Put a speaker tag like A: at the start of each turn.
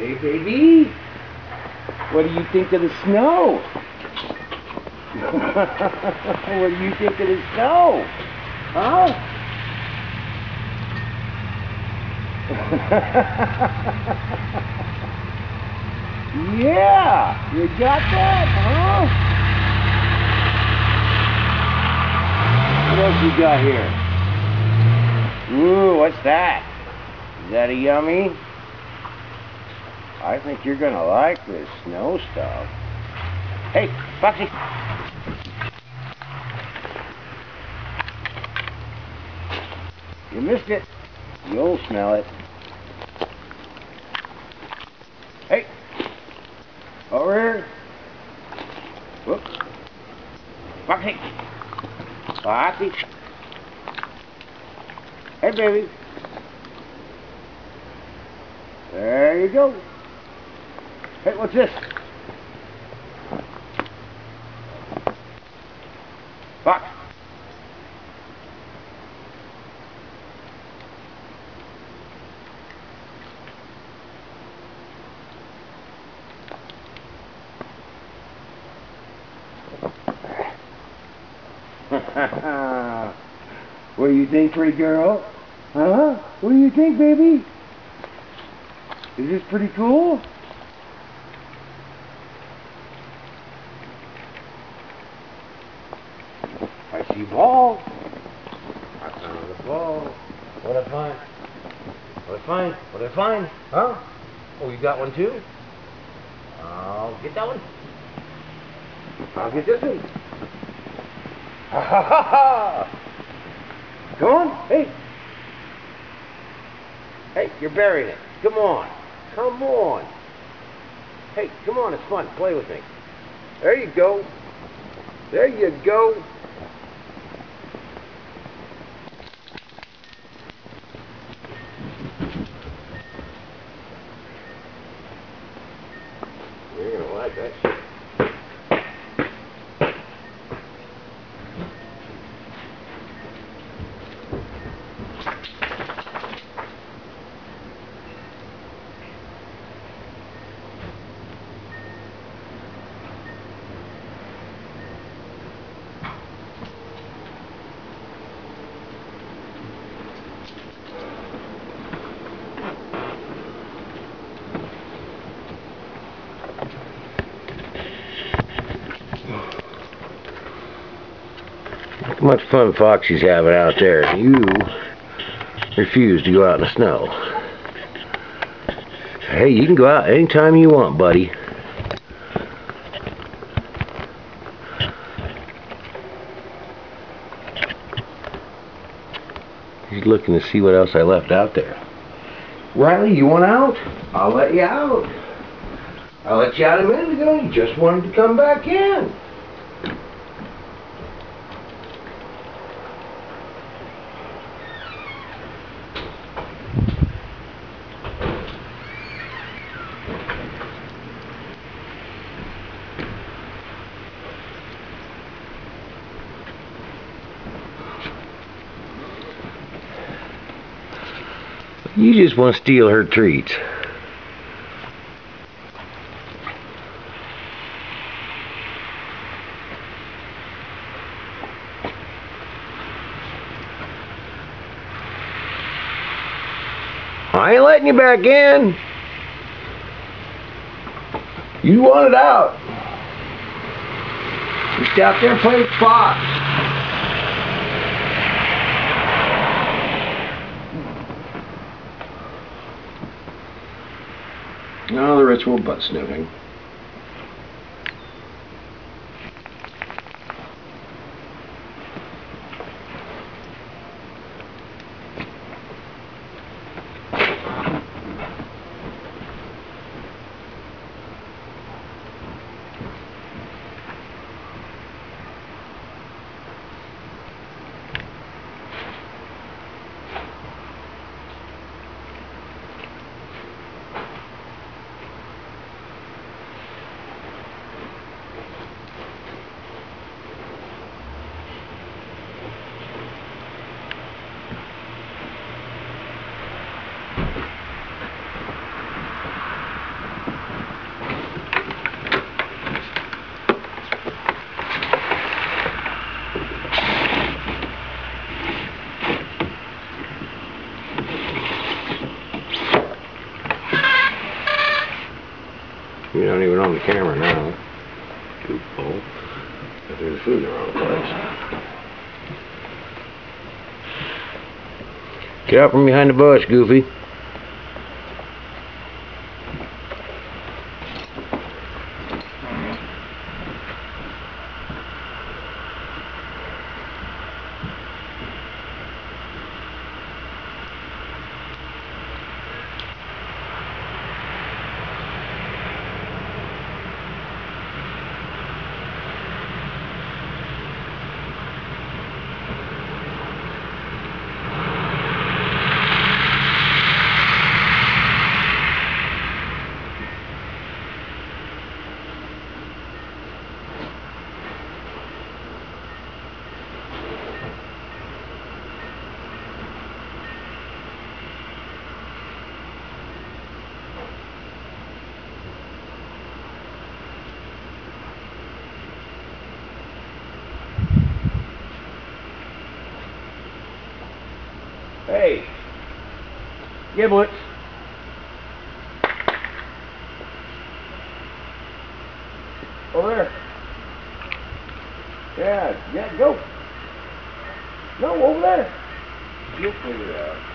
A: Hey, baby. What do you think of the snow? what do you think of the snow? Huh? yeah, you got that, huh? What else you got here? Ooh, what's that? Is that a yummy? I think you're gonna like this snow stuff. Hey, Foxy. You missed it. You'll smell it. Hey. Over here. Whoop. Foxy. Foxy. Hey, baby. There you go. Hey, what's this? Fox. what do you think, pretty girl? Huh? What do you think, baby? Is this pretty cool? Ball. I a ball. What I find? What I find? What I find? Huh? Oh, you got one too? I'll get that one. I'll get this one. Ha ha ha ha! Come on, hey. Hey, you're burying it. Come on. Come on. Hey, come on, it's fun. Play with me. There you go. There you go. You're gonna like that shit. How much fun Foxy's having out there, you refuse to go out in the snow. Hey, you can go out anytime you want, buddy. He's looking to see what else I left out there. Riley, you want out? I'll let you out. I let you out a minute ago. You just wanted to come back in. You just want to steal her treats. I ain't letting you back in. You want it out. You stay out there and play with Fox. No, the ritual butt sniffing. not even on the camera now. Too full. But there's food in the wrong place. Get out from behind the bush, Goofy. Hey, giblets. Over there. Yeah, yeah, go. No, over there. You'll figure it out.